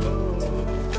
love.